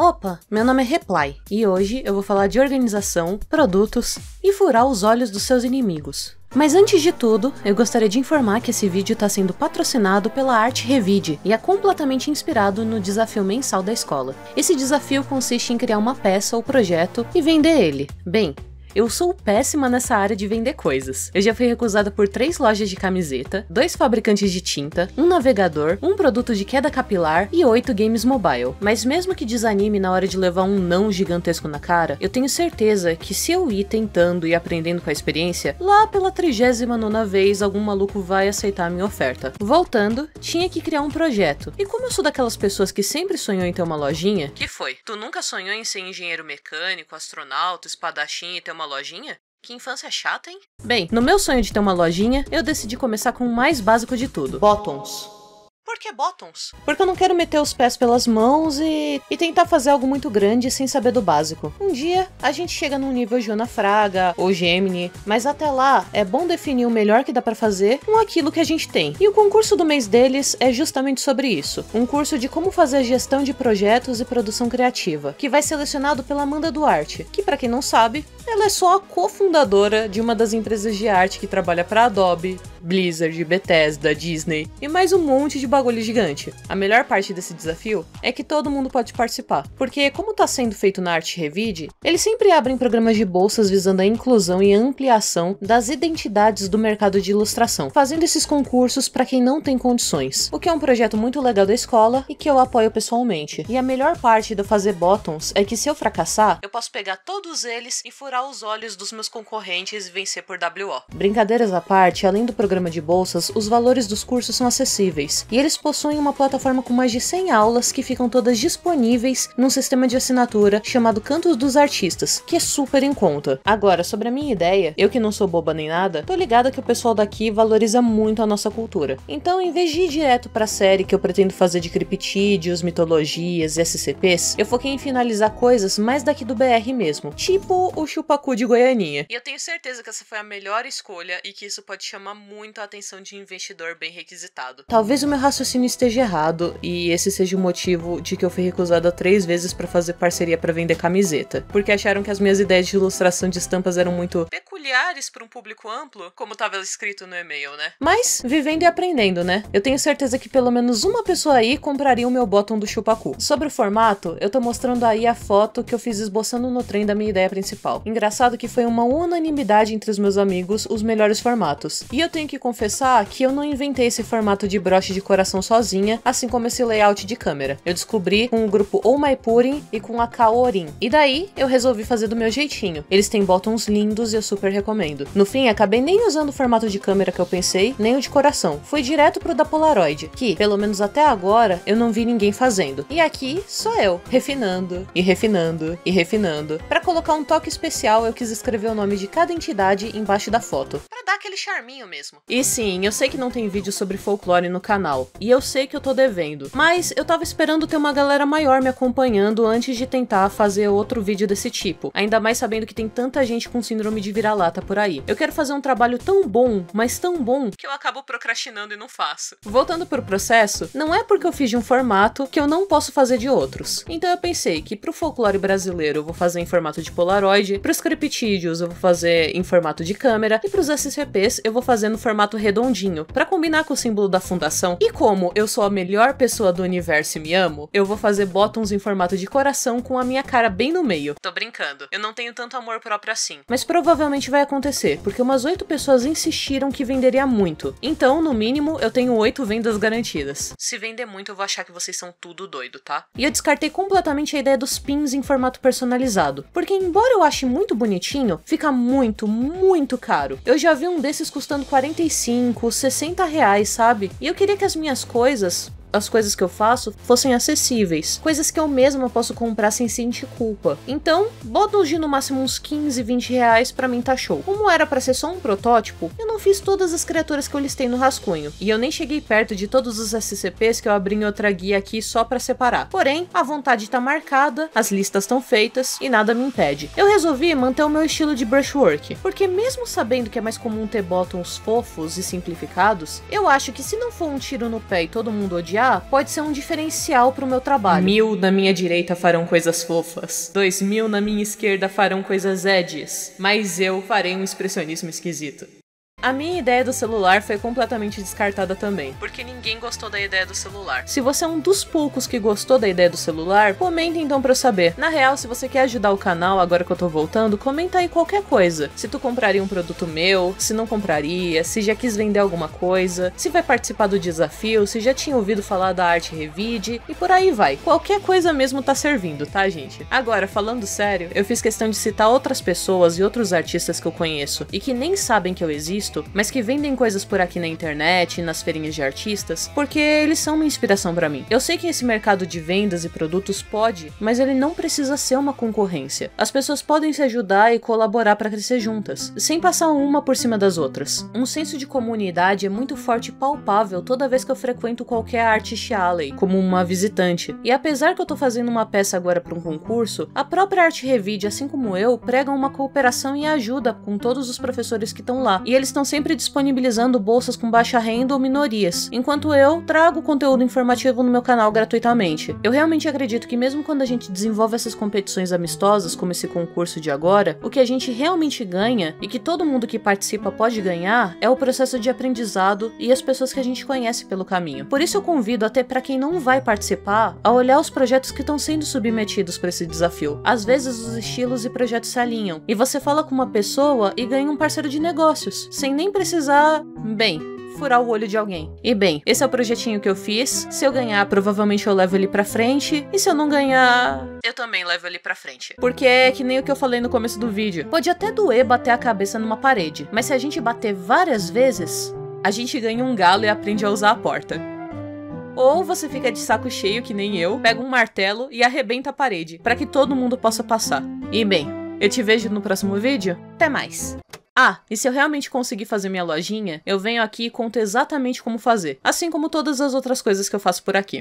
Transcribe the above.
Opa, meu nome é Reply e hoje eu vou falar de organização, produtos e furar os olhos dos seus inimigos. Mas antes de tudo, eu gostaria de informar que esse vídeo está sendo patrocinado pela Arte Revide e é completamente inspirado no desafio mensal da escola. Esse desafio consiste em criar uma peça ou projeto e vender ele. Bem, eu sou péssima nessa área de vender coisas. Eu já fui recusada por três lojas de camiseta, dois fabricantes de tinta, um navegador, um produto de queda capilar e oito games mobile. Mas mesmo que desanime na hora de levar um não gigantesco na cara, eu tenho certeza que se eu ir tentando e aprendendo com a experiência, lá pela 39 vez algum maluco vai aceitar a minha oferta. Voltando, tinha que criar um projeto. E como eu sou daquelas pessoas que sempre sonhou em ter uma lojinha, que foi? Tu nunca sonhou em ser engenheiro mecânico, astronauta, espadachim e ter uma lojinha? Que infância chata, hein? Bem, no meu sonho de ter uma lojinha, eu decidi começar com o mais básico de tudo: bottoms. Que bottoms? Porque eu não quero meter os pés pelas mãos e, e tentar fazer algo muito grande sem saber do básico. Um dia a gente chega num nível Joana Fraga ou Gemini, mas até lá é bom definir o melhor que dá para fazer com aquilo que a gente tem. E o concurso do mês deles é justamente sobre isso. Um curso de como fazer gestão de projetos e produção criativa, que vai selecionado pela Amanda Duarte, que para quem não sabe, ela é só a cofundadora de uma das empresas de arte que trabalha para Adobe, Blizzard, Bethesda, Disney e mais um monte de bagulho gigante. A melhor parte desse desafio é que todo mundo pode participar, porque como está sendo feito na Arte Revide, eles sempre abrem programas de bolsas visando a inclusão e ampliação das identidades do mercado de ilustração, fazendo esses concursos para quem não tem condições, o que é um projeto muito legal da escola e que eu apoio pessoalmente. E a melhor parte de fazer bottoms é que se eu fracassar, eu posso pegar todos eles e furar os olhos dos meus concorrentes e vencer por WO. Brincadeiras à parte, além do programa de bolsas, os valores dos cursos são acessíveis, e eles possuem uma plataforma com mais de 100 aulas que ficam todas disponíveis num sistema de assinatura chamado Cantos dos Artistas, que é super em conta. Agora, sobre a minha ideia, eu que não sou boba nem nada, tô ligada que o pessoal daqui valoriza muito a nossa cultura. Então, em vez de ir direto pra série que eu pretendo fazer de criptídeos, mitologias e SCPs, eu foquei em finalizar coisas mais daqui do BR mesmo, tipo o chupacu de Goianinha. E eu tenho certeza que essa foi a melhor escolha e que isso pode chamar muito a atenção de investidor bem requisitado. Talvez o meu raciocínio esteja errado e esse seja o motivo de que eu fui recusada três vezes para fazer parceria para vender camiseta, porque acharam que as minhas ideias de ilustração de estampas eram muito para um público amplo, como estava escrito no e-mail, né? Mas vivendo e aprendendo, né? Eu tenho certeza que pelo menos uma pessoa aí compraria o meu bottom do chupacu. Sobre o formato, eu tô mostrando aí a foto que eu fiz esboçando no trem da minha ideia principal. Engraçado que foi uma unanimidade entre os meus amigos os melhores formatos. E eu tenho que confessar que eu não inventei esse formato de broche de coração sozinha, assim como esse layout de câmera. Eu descobri com o grupo Oh My e com a Kaorin. E daí eu resolvi fazer do meu jeitinho. Eles têm botões lindos e eu super recomendo. No fim, acabei nem usando o formato de câmera que eu pensei, nem o de coração. Fui direto pro da Polaroid, que, pelo menos até agora, eu não vi ninguém fazendo. E aqui sou eu, refinando e refinando e refinando. Para colocar um toque especial, eu quis escrever o nome de cada entidade embaixo da foto. Pra dar aquele charminho mesmo. E sim, eu sei que não tem vídeo sobre folclore no canal. E eu sei que eu tô devendo. Mas eu tava esperando ter uma galera maior me acompanhando antes de tentar fazer outro vídeo desse tipo. Ainda mais sabendo que tem tanta gente com síndrome de vira-lata por aí. Eu quero fazer um trabalho tão bom, mas tão bom, que eu acabo procrastinando e não faço. Voltando pro processo, não é porque eu fiz de um formato que eu não posso fazer de outros. Então eu pensei que pro folclore brasileiro eu vou fazer em formato de Polaroid, pros creptídeos eu vou fazer em formato de câmera e pros SCPs eu vou fazer no formato redondinho, para combinar com o símbolo da fundação. E como eu sou a melhor pessoa do universo e me amo, eu vou fazer bottoms em formato de coração com a minha cara bem no meio. Tô brincando, eu não tenho tanto amor próprio assim. Mas provavelmente vai acontecer, porque umas oito pessoas insistiram que venderia muito. Então, no mínimo, eu tenho oito vendas garantidas. Se vender muito, eu vou achar que vocês são tudo doido, tá? E eu descartei completamente a ideia dos pins em formato personalizado, porque embora eu ache muito bonitinho, fica muito, muito caro. Eu já vi um desses custando 45, 60 reais, sabe? E eu queria que as minhas coisas, as coisas que eu faço fossem acessíveis, coisas que eu mesma posso comprar sem sentir culpa. Então, bônus de no máximo uns 15, 20 reais pra mim tá show. Como era pra ser só um protótipo, eu não fiz todas as criaturas que eu listei no rascunho, e eu nem cheguei perto de todos os SCPs que eu abri em outra guia aqui só pra separar. Porém, a vontade tá marcada, as listas estão feitas e nada me impede. Eu resolvi manter o meu estilo de brushwork, porque mesmo sabendo que é mais comum ter bottoms fofos e simplificados, eu acho que se não for um tiro no pé e todo mundo odiar viajar pode ser um diferencial pro meu trabalho. Mil na minha direita farão coisas fofas. Dois mil na minha esquerda farão coisas edges. Mas eu farei um expressionismo esquisito. A minha ideia do celular foi completamente descartada também, porque ninguém gostou da ideia do celular. Se você é um dos poucos que gostou da ideia do celular, comenta então pra eu saber. Na real, se você quer ajudar o canal agora que eu tô voltando, comenta aí qualquer coisa. Se tu compraria um produto meu, se não compraria, se já quis vender alguma coisa, se vai participar do desafio, se já tinha ouvido falar da arte revide e por aí vai. Qualquer coisa mesmo tá servindo, tá, gente? Agora, falando sério, eu fiz questão de citar outras pessoas e outros artistas que eu conheço e que nem sabem que eu existo mas que vendem coisas por aqui na internet e nas feirinhas de artistas, porque eles são uma inspiração para mim. Eu sei que esse mercado de vendas e produtos pode, mas ele não precisa ser uma concorrência. As pessoas podem se ajudar e colaborar para crescer juntas, sem passar uma por cima das outras. Um senso de comunidade é muito forte e palpável toda vez que eu frequento qualquer artist alley, como uma visitante. E apesar que eu tô fazendo uma peça agora para um concurso, a própria Arte Revide, assim como eu, pregam uma cooperação e ajuda com todos os professores que estão lá. E eles estão sempre disponibilizando bolsas com baixa renda ou minorias, enquanto eu trago conteúdo informativo no meu canal gratuitamente. Eu realmente acredito que mesmo quando a gente desenvolve essas competições amistosas, como esse concurso de agora, o que a gente realmente ganha e que todo mundo que participa pode ganhar é o processo de aprendizado e as pessoas que a gente conhece pelo caminho. Por isso eu convido até para quem não vai participar a olhar os projetos que estão sendo submetidos para esse desafio. Às vezes os estilos e projetos se alinham e você fala com uma pessoa e ganha um parceiro de negócios, sem nem precisar, bem, furar o olho de alguém. E bem, esse é o projetinho que eu fiz. Se eu ganhar, provavelmente eu levo ele pra frente. E se eu não ganhar, eu também levo ele pra frente. Porque é que nem o que eu falei no começo do vídeo. Pode até doer bater a cabeça numa parede, mas se a gente bater várias vezes, a gente ganha um galo e aprende a usar a porta. Ou você fica de saco cheio, que nem eu, pega um martelo e arrebenta a parede, para que todo mundo possa passar. E bem, eu te vejo no próximo vídeo. Até mais! Ah, e se eu realmente conseguir fazer minha lojinha, eu venho aqui e conto exatamente como fazer, assim como todas as outras coisas que eu faço por aqui.